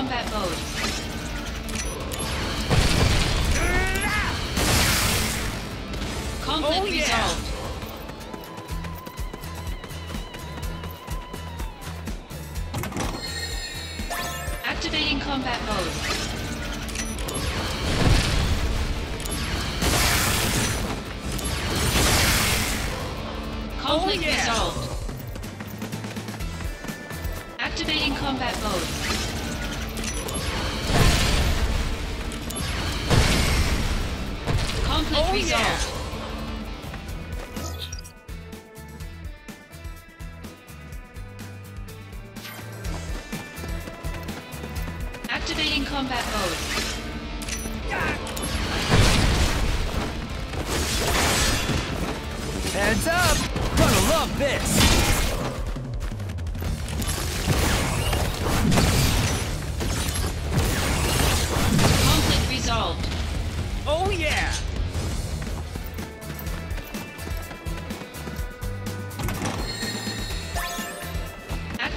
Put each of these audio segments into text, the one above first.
Combat mode.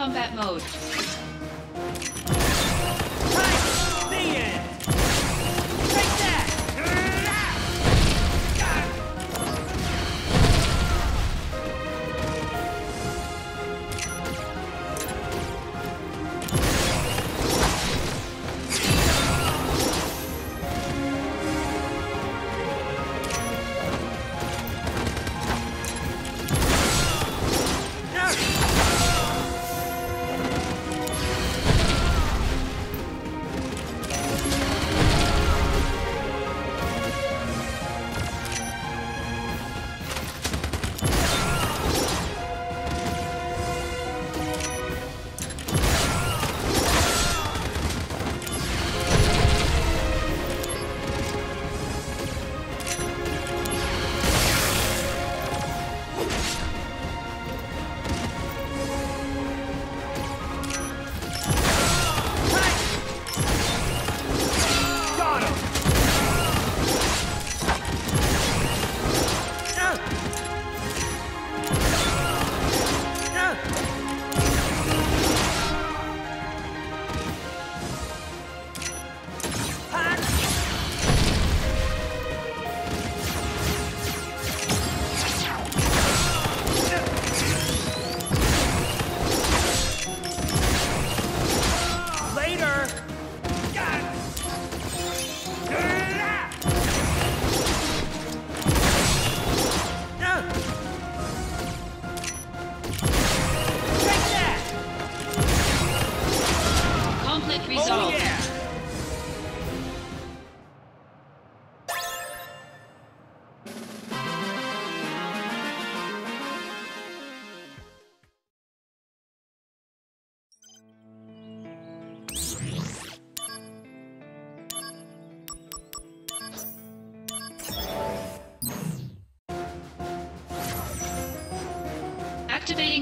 Combat mode.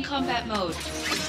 Combat mode.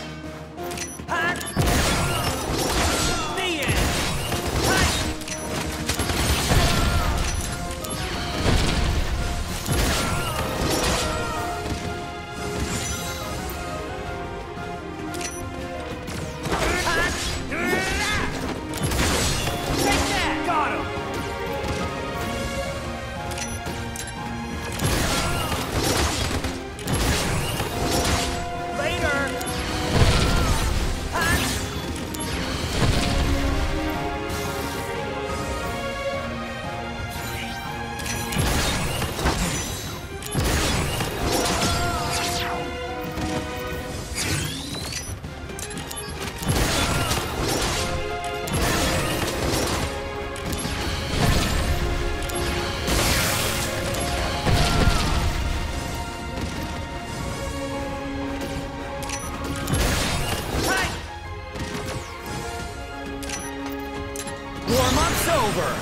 Over.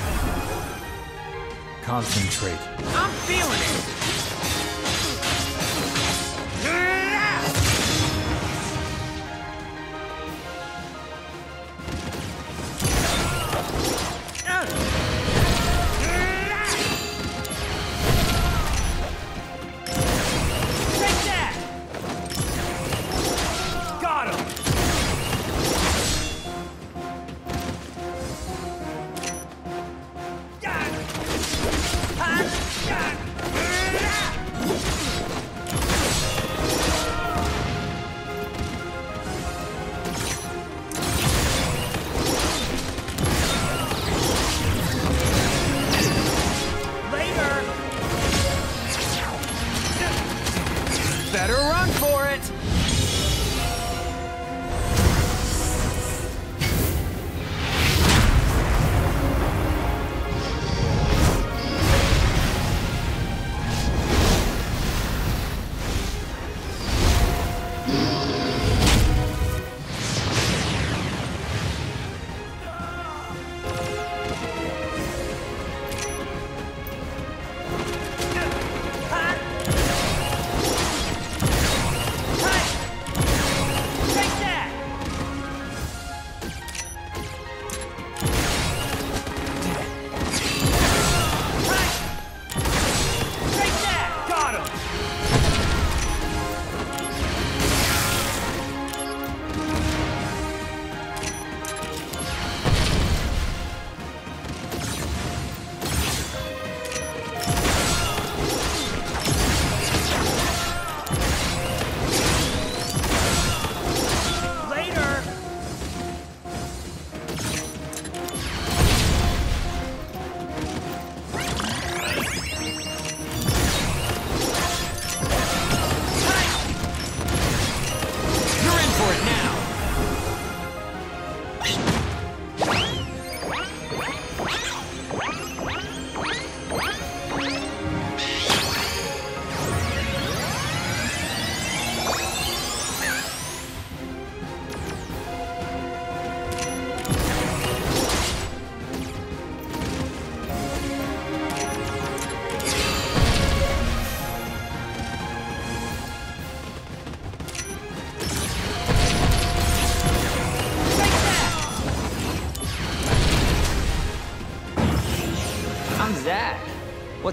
Concentrate. I'm feeling it.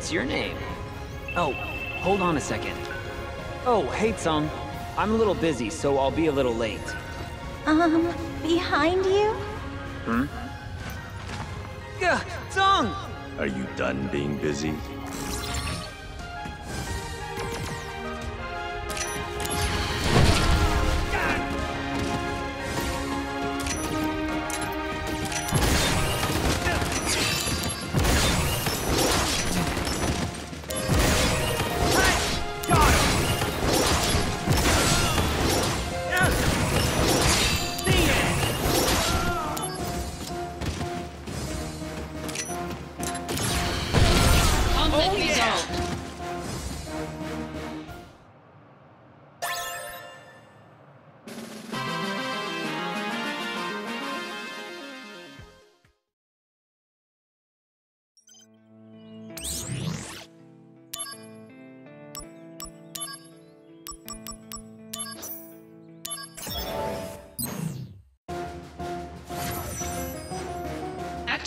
What's your name? Oh, hold on a second. Oh, hey, Tseng. I'm a little busy, so I'll be a little late. Um, behind you? Hmm? Gah, Tseng! Are you done being busy?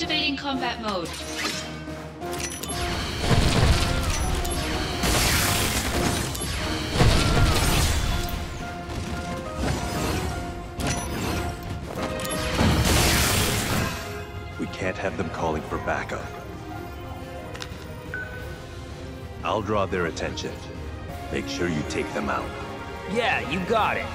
Activating combat mode. We can't have them calling for backup. I'll draw their attention. Make sure you take them out. Yeah, you got it.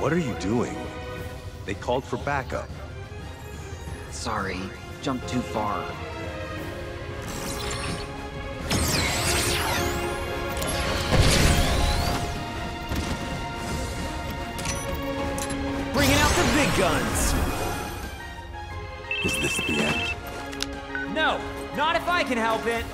What are you doing? They called for backup. Sorry, jumped too far. Bringing out the big guns! Is this the end? No, not if I can help it.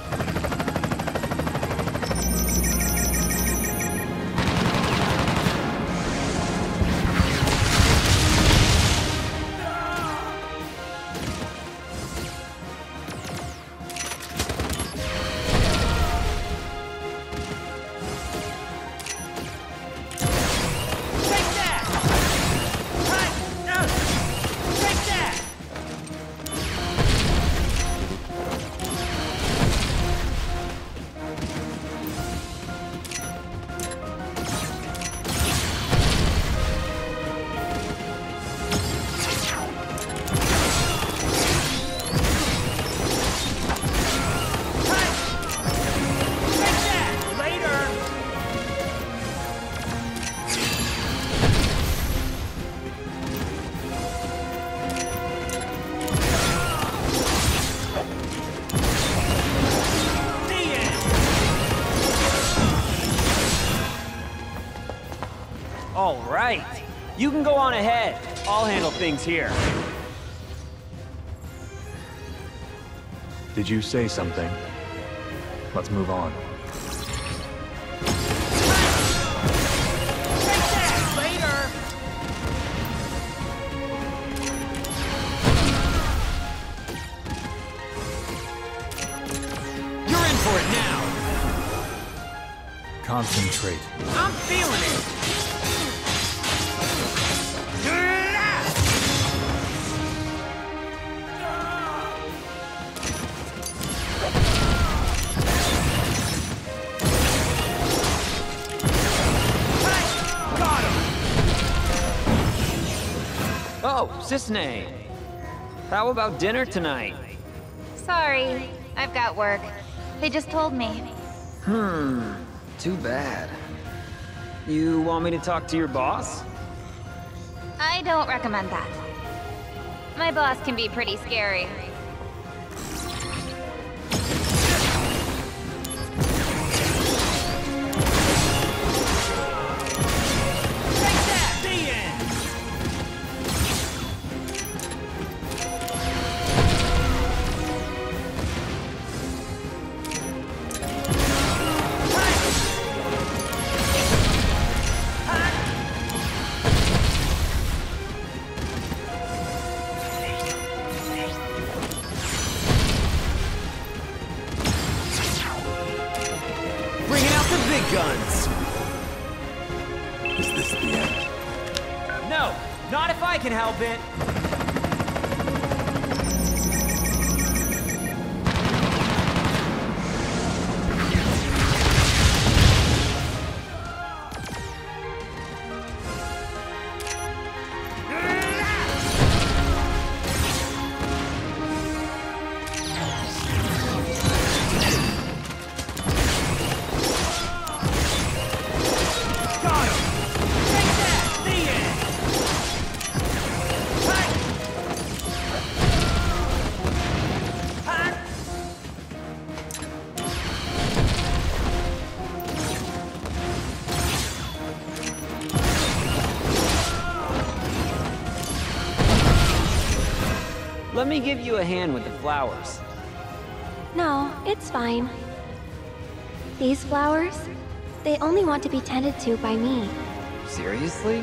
You can go on ahead. I'll handle things here. Did you say something? Let's move on. Cissnei. How about dinner tonight? Sorry, I've got work. They just told me. Hmm, too bad. You want me to talk to your boss? I don't recommend that. My boss can be pretty scary. Let me give you a hand with the flowers. No, it's fine. These flowers, they only want to be tended to by me. Seriously?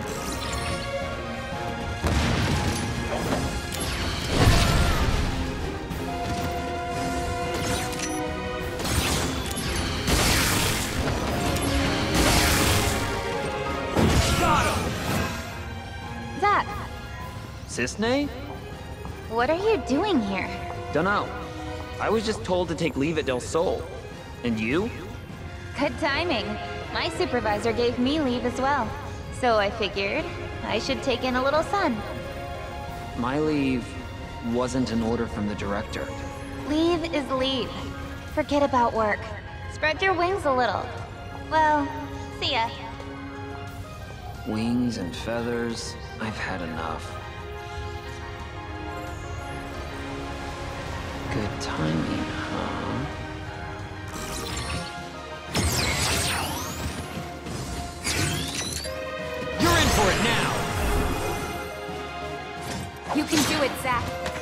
Cissnei? What are you doing here? Dunno. I was just told to take leave at Del Sol. And you? Good timing. My supervisor gave me leave as well. So I figured I should take in a little sun. My leave wasn't an order from the director. Leave is leave. Forget about work. Spread your wings a little. Well, see ya. Wings and feathers, I've had enough. Good timing, huh? You're in for it now! You can do it, Zack.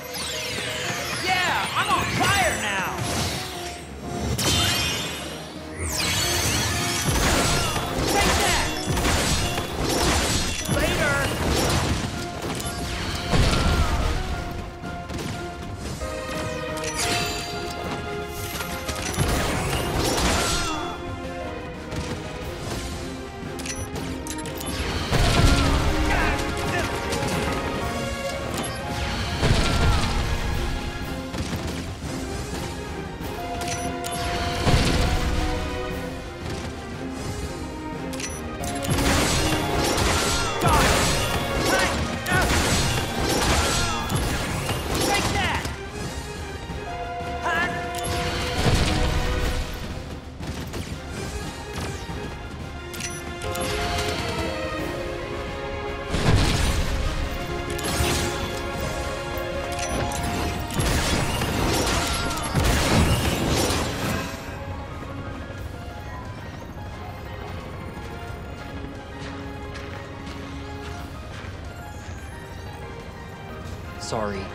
Sorry,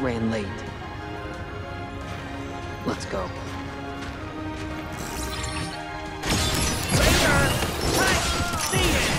ran late. Let's go. The end!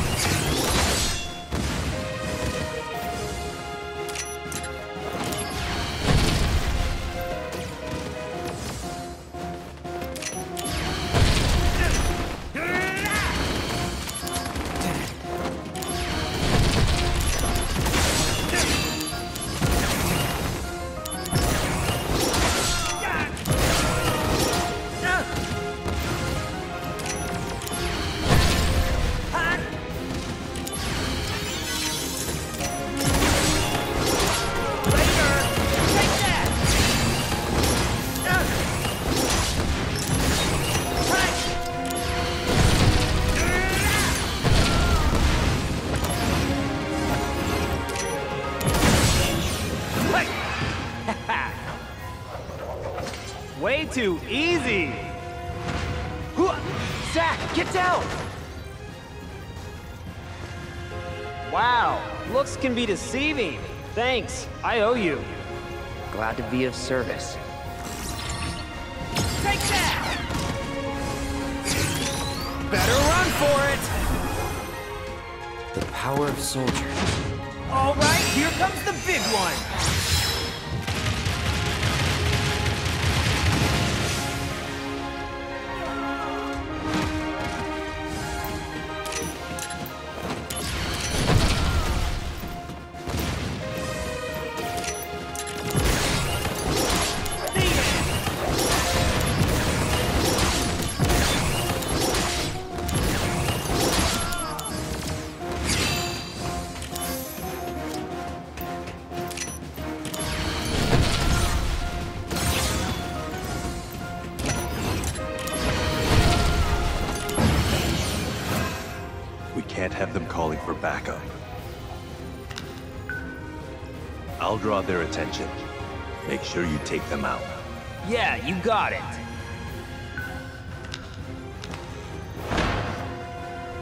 Can be deceiving. Thanks, I owe you. Glad to be of service. Take that! Better run for it! The power of soldiers. All right, here comes the big one! Draw their attention. Make sure you take them out. Yeah, you got it.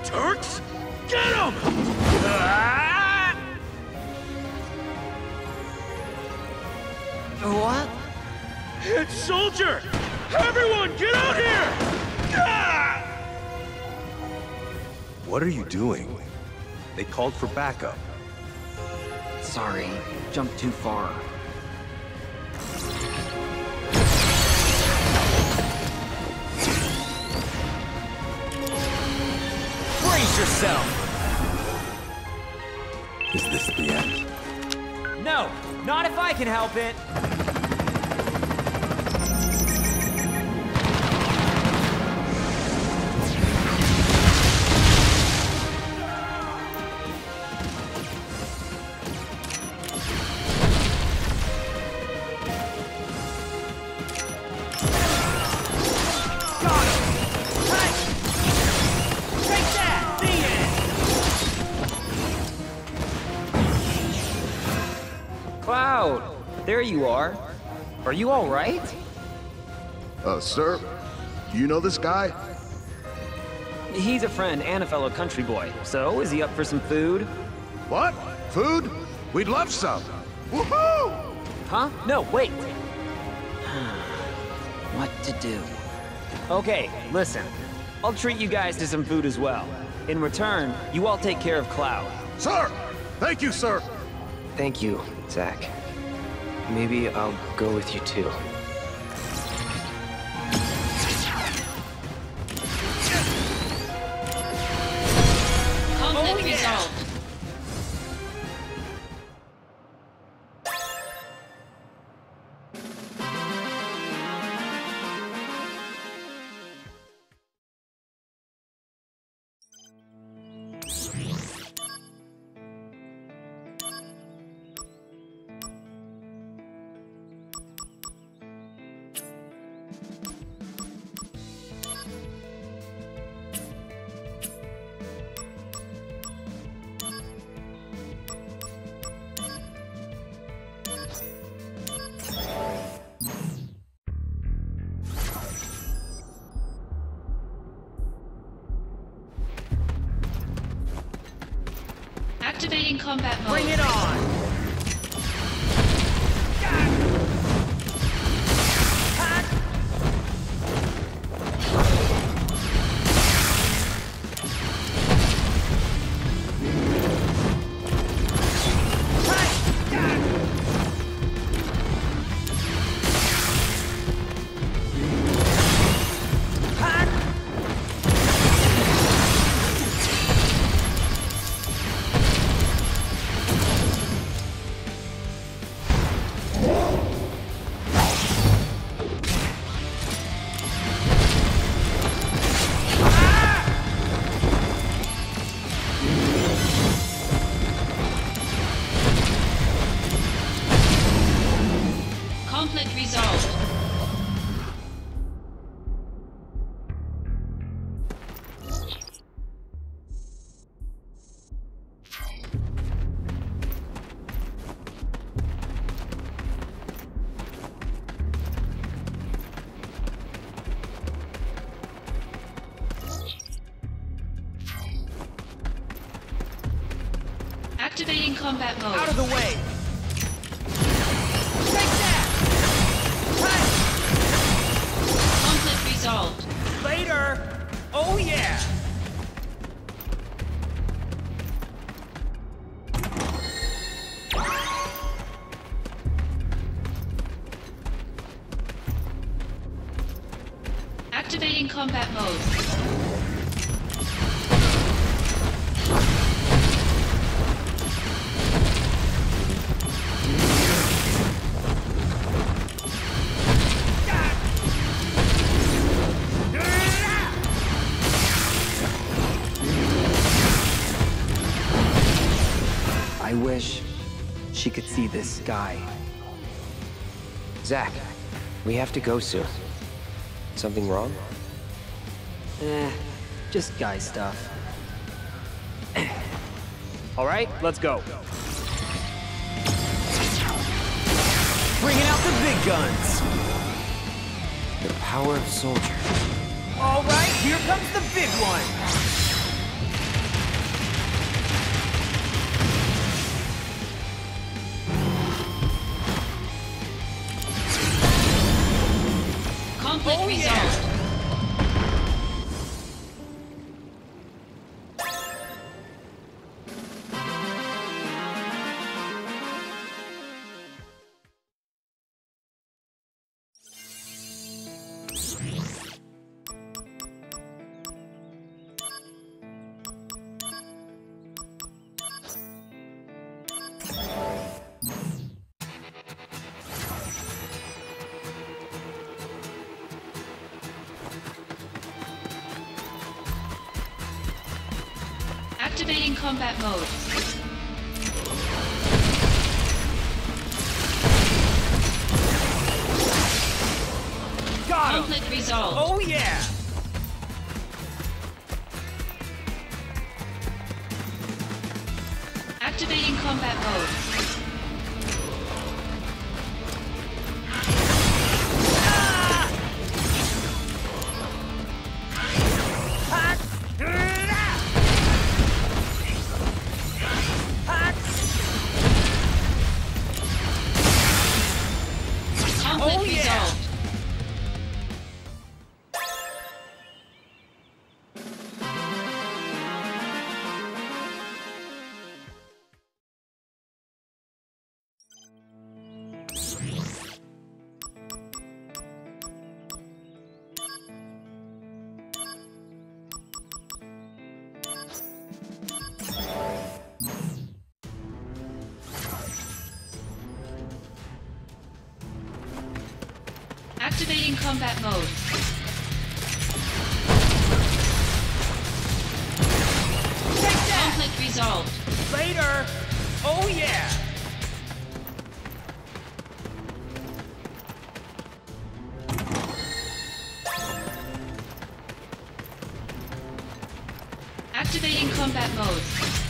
Turks? Get him! What? It's Soldier! Everyone, get out here! Ah! What are you doing? They called for backup. Sorry, jumped too far. Brace yourself! Is this the end? No, not if I can help it. You are. Are you alright? Uh, sir, do you know this guy? He's a friend and a fellow country boy. So, is he up for some food? What? Food? We'd love some. Woohoo! Huh? No, wait! what to do? Okay, listen. I'll treat you guys to some food as well. In return, you all take care of Cloud. Sir! Thank you, sir! Thank you, Zack. Maybe I'll go with you too. Combat mode. Out of the way! See this sky. Zack, we have to go soon. Something wrong? Eh, just guy stuff. All right, let's go. Bringing out the big guns. The power of soldier. All right, here comes the big one. Conflict yeah. Combat mode. Got him. Conflict resolved. Oh yeah. Resolved. Later. Oh yeah. Activating combat mode.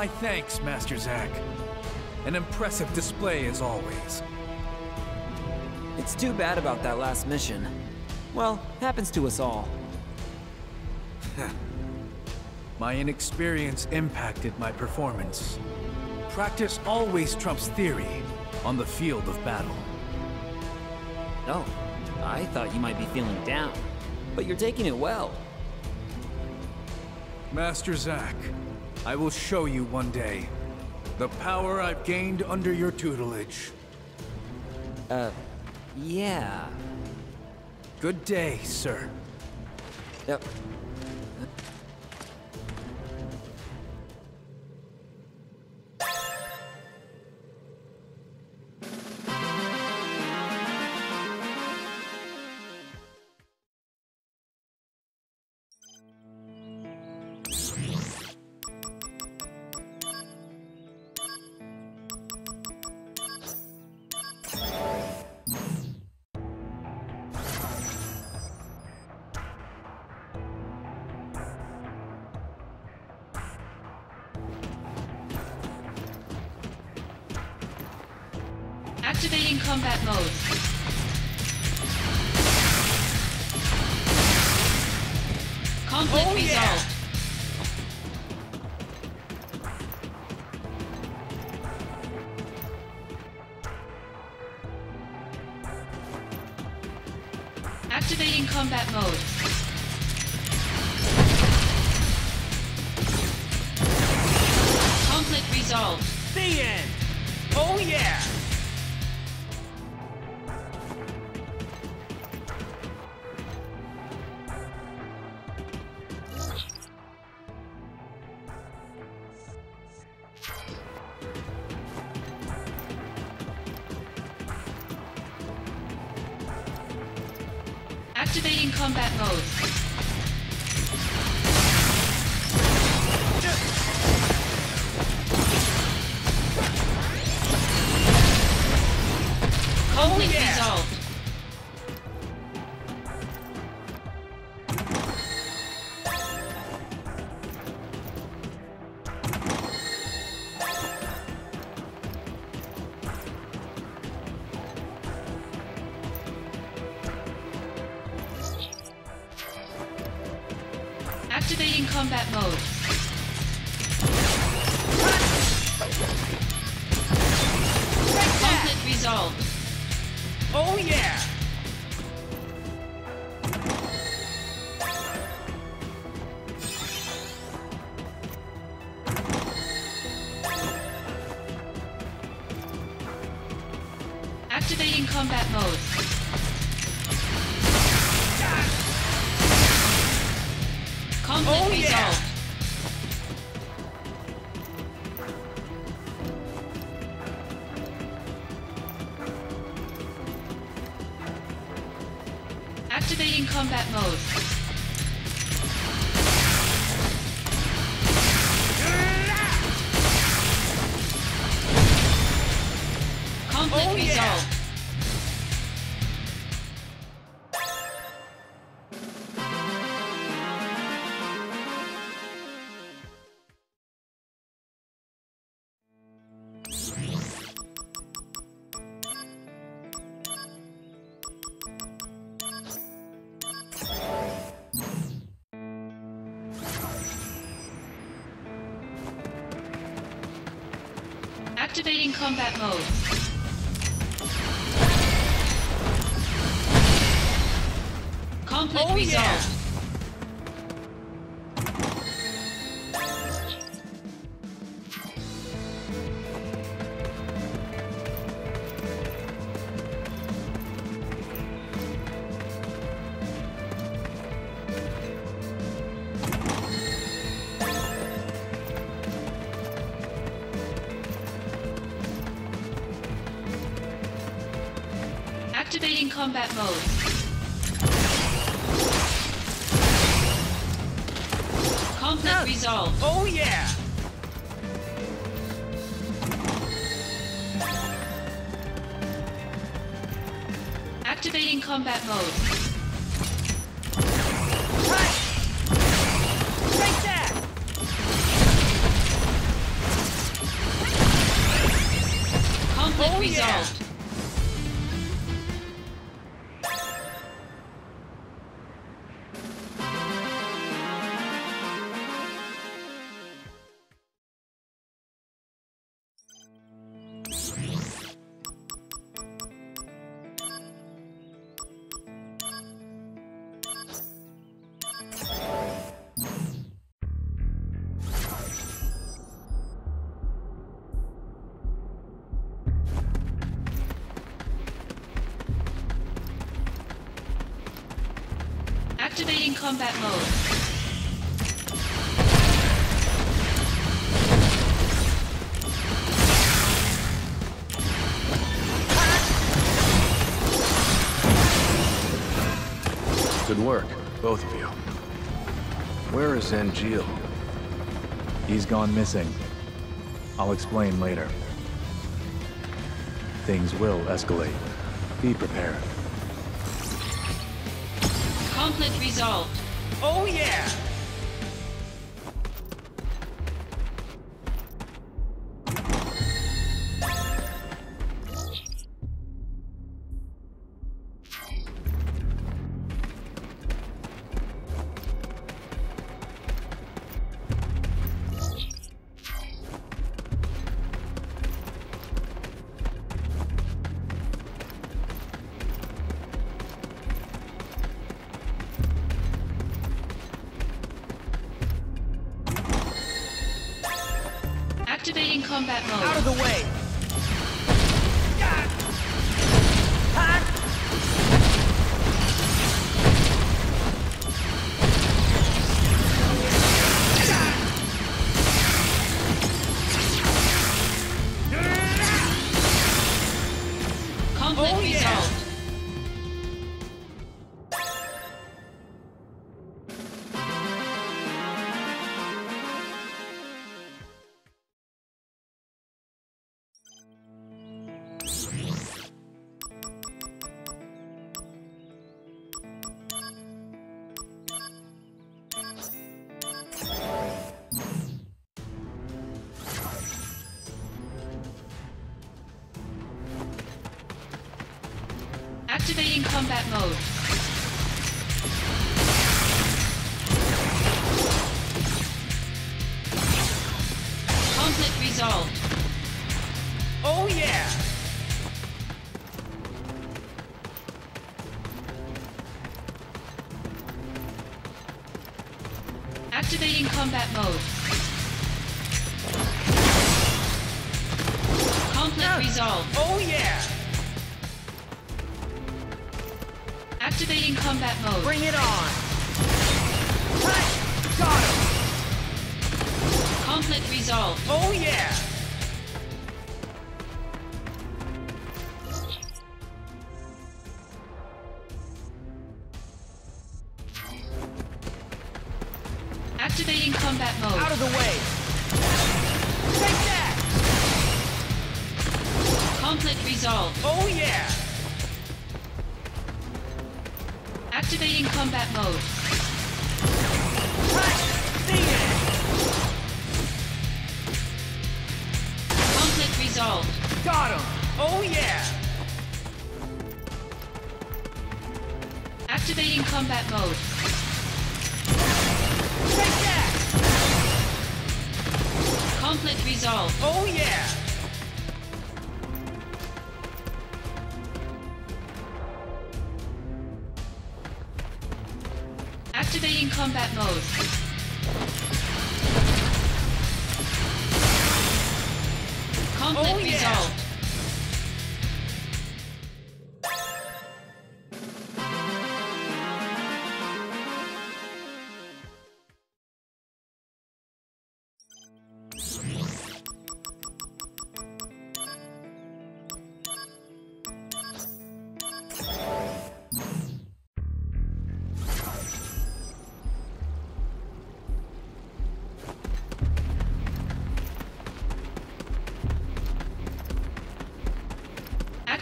My thanks, Master Zack. An impressive display as always. It's too bad about that last mission. Well, happens to us all. My inexperience impacted my performance. Practice always trumps theory on the field of battle. Oh, I thought you might be feeling down. But you're taking it well. Master Zack, I will show you one day the power I've gained under your tutelage. Uh, yeah. Good day, sir. Yep. Conflict yeah. resolved. Activating combat mode. Conflict Oh, resolved. Activating combat mode. Conflict resolved. Oh yeah. Activating combat mode. Where is Angeal? He's gone missing. I'll explain later. Things will escalate. Be prepared. Conflict resolved. Oh yeah. mode. Conflict resolved. Oh yeah! Activating combat mode. Conflict uh, resolved. Oh yeah! Activating combat mode. Bring it on! Got him! Conflict resolved. Oh yeah!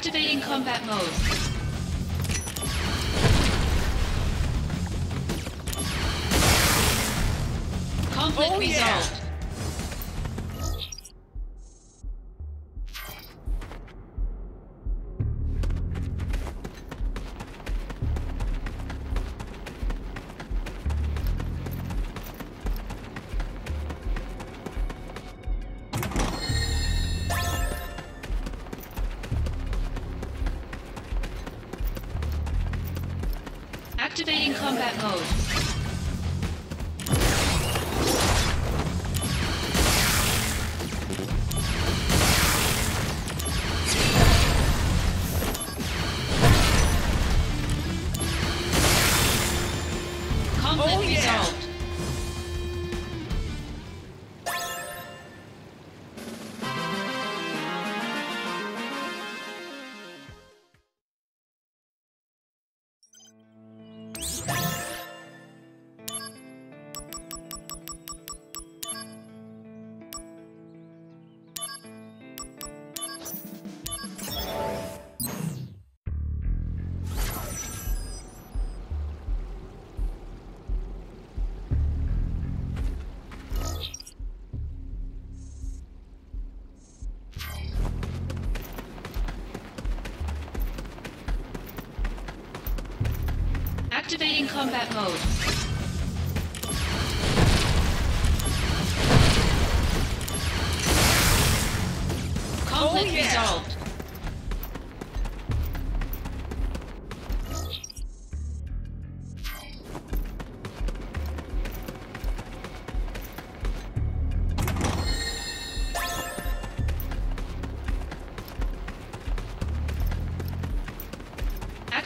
Activating combat mode. Conflict oh, resolved. Yeah.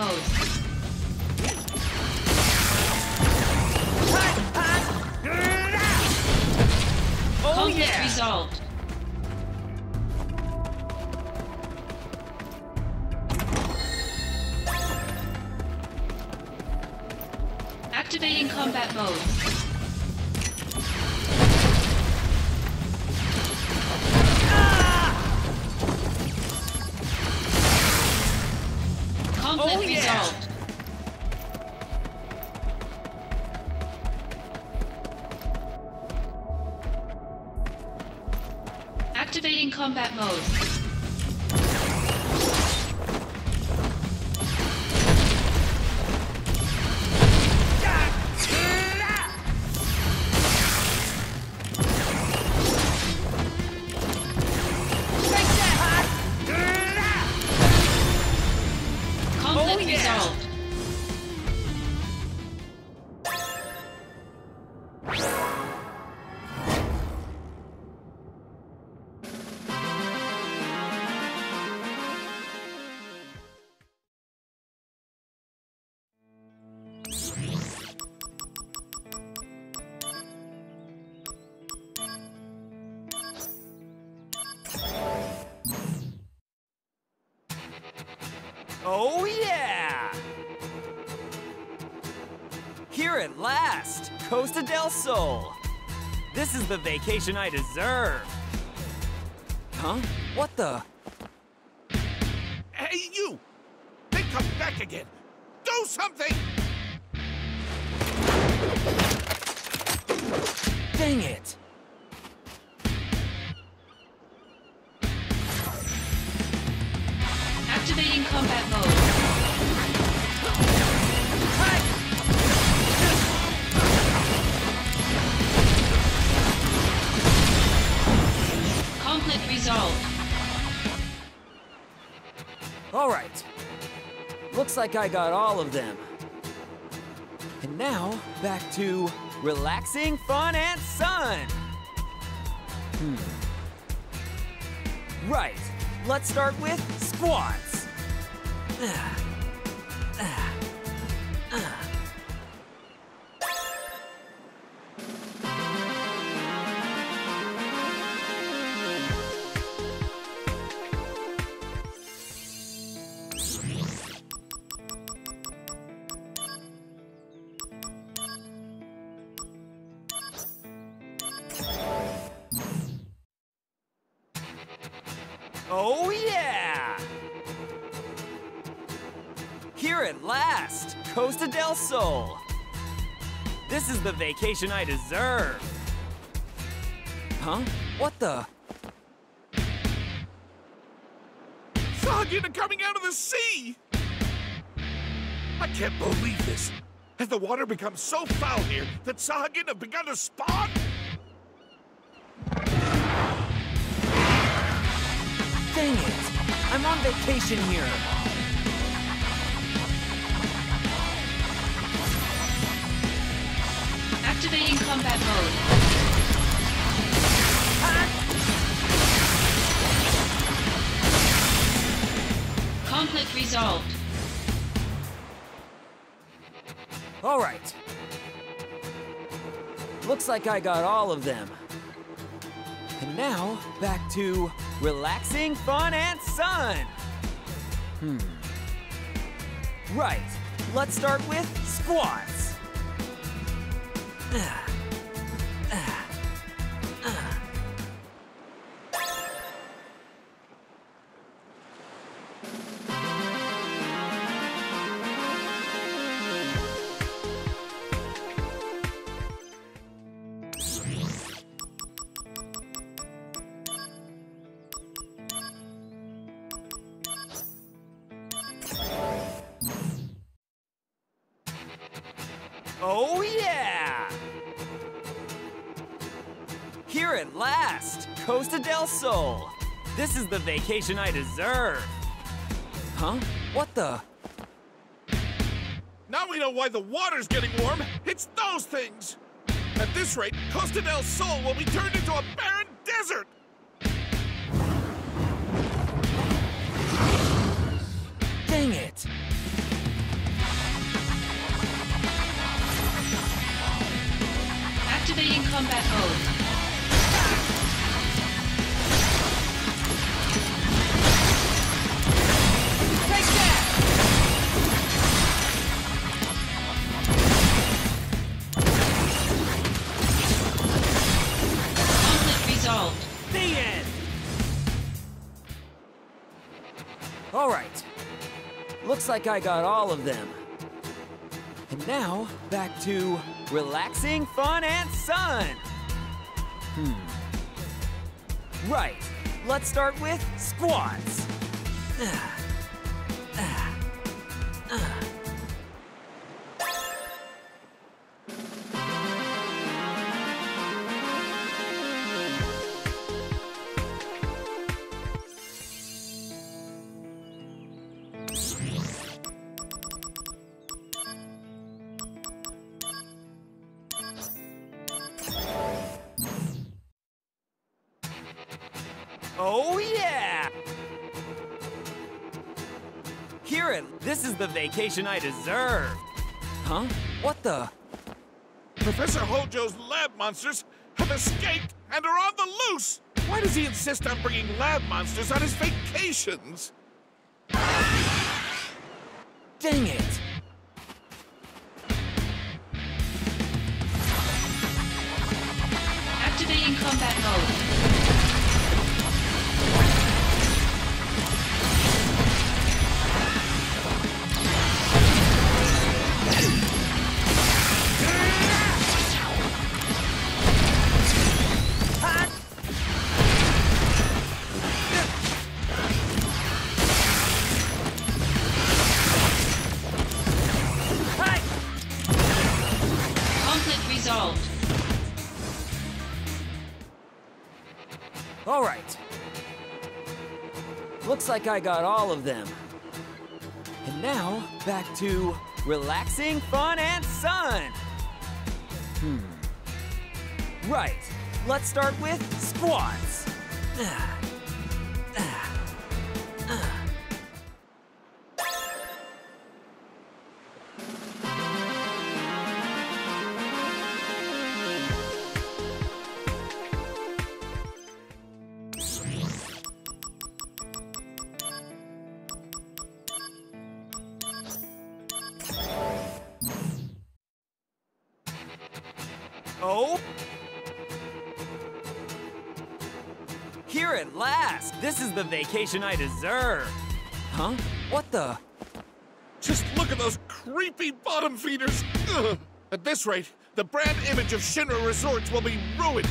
Oh Conflict yeah! resolved. Activating combat mode. Costa del Sol. This is the vacation I deserve. Huh? What the? Hey, you! They come back again! Do something! Dang it! Activating combat mode. Like I got all of them. And now, back to relaxing, fun, and sun. Hmm. Right. Let's start with squats. vacation I deserve. Huh? What the? Sahagin coming out of the sea! I can't believe this. Has the water become so foul here that Sahagin have begun to spawn? Dang it! I'm on vacation here. Activating combat mode. Conflict resolved. All right. Looks like I got all of them. And now, back to relaxing, fun, and sun. Hmm. Right. Let's start with squats. Ah. Costa del Sol. This is the vacation I deserve. Huh? What the? Now we know why the water's getting warm. It's those things. At this rate, Costa del Sol will be turned into a barren desert. Dang it! Activating combat mode. Like I got all of them. And now, back to relaxing, fun, and sun. Hmm. Right. Let's start with squats. the vacation I deserve! Huh? What the? Professor Hojo's lab monsters have escaped and are on the loose. Why does he insist on bringing lab monsters on his vacations? Dang it! I got all of them. And now, back to relaxing, fun, and sun. Hmm. Right. Let's start with squats. Oh? Here at last! This is the vacation I deserve! Huh? What the? Just look at those creepy bottom feeders. Ugh. At this rate, the brand image of Shinra Resorts will be ruined.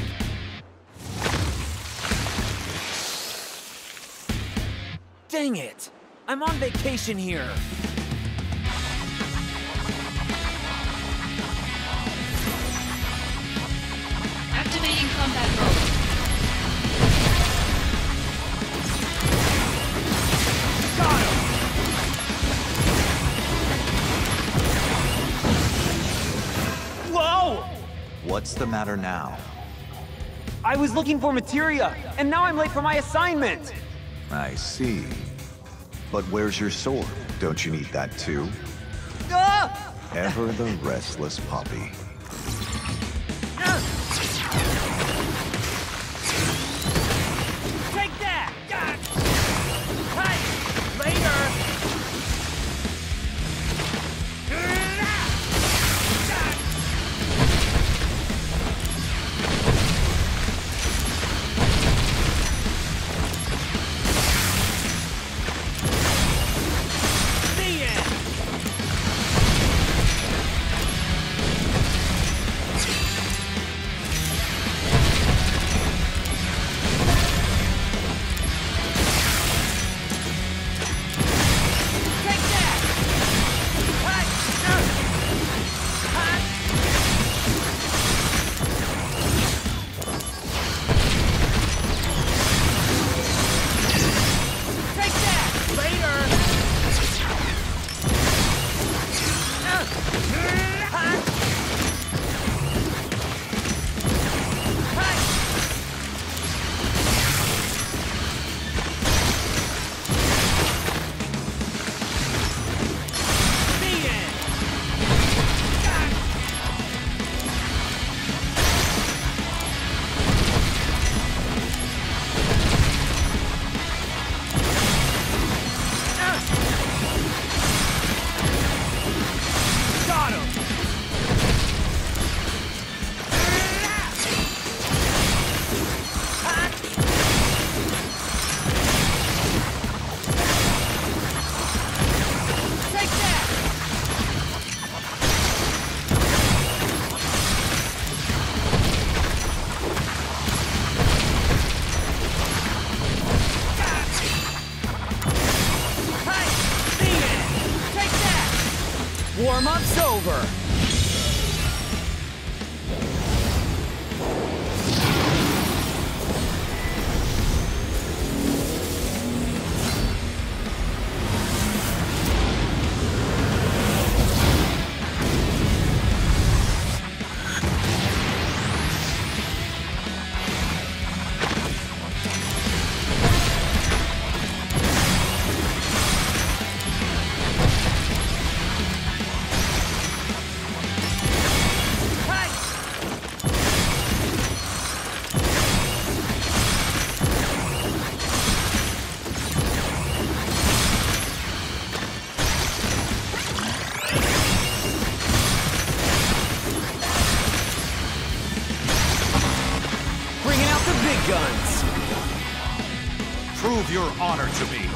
Dang it! I'm on vacation here! The matter now? I was looking for materia, and now I'm late for my assignment! I see. But where's your sword? Don't you need that too? Ah! Ever the restless puppy. Your honor to me.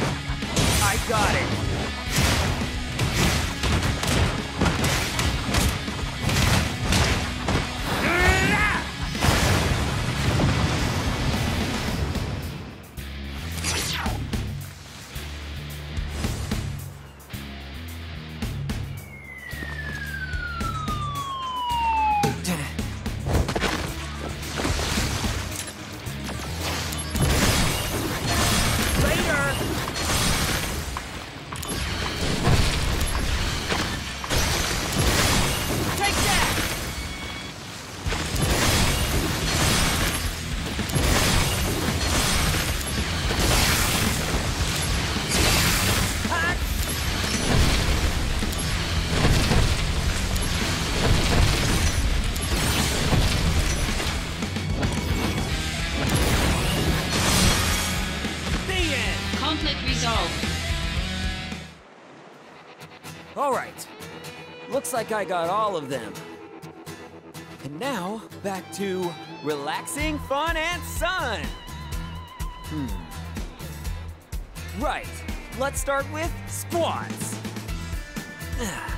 I got it! I got all of them. And now, back to relaxing, fun, and sun! Hmm. Right. Let's start with squats.